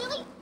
really?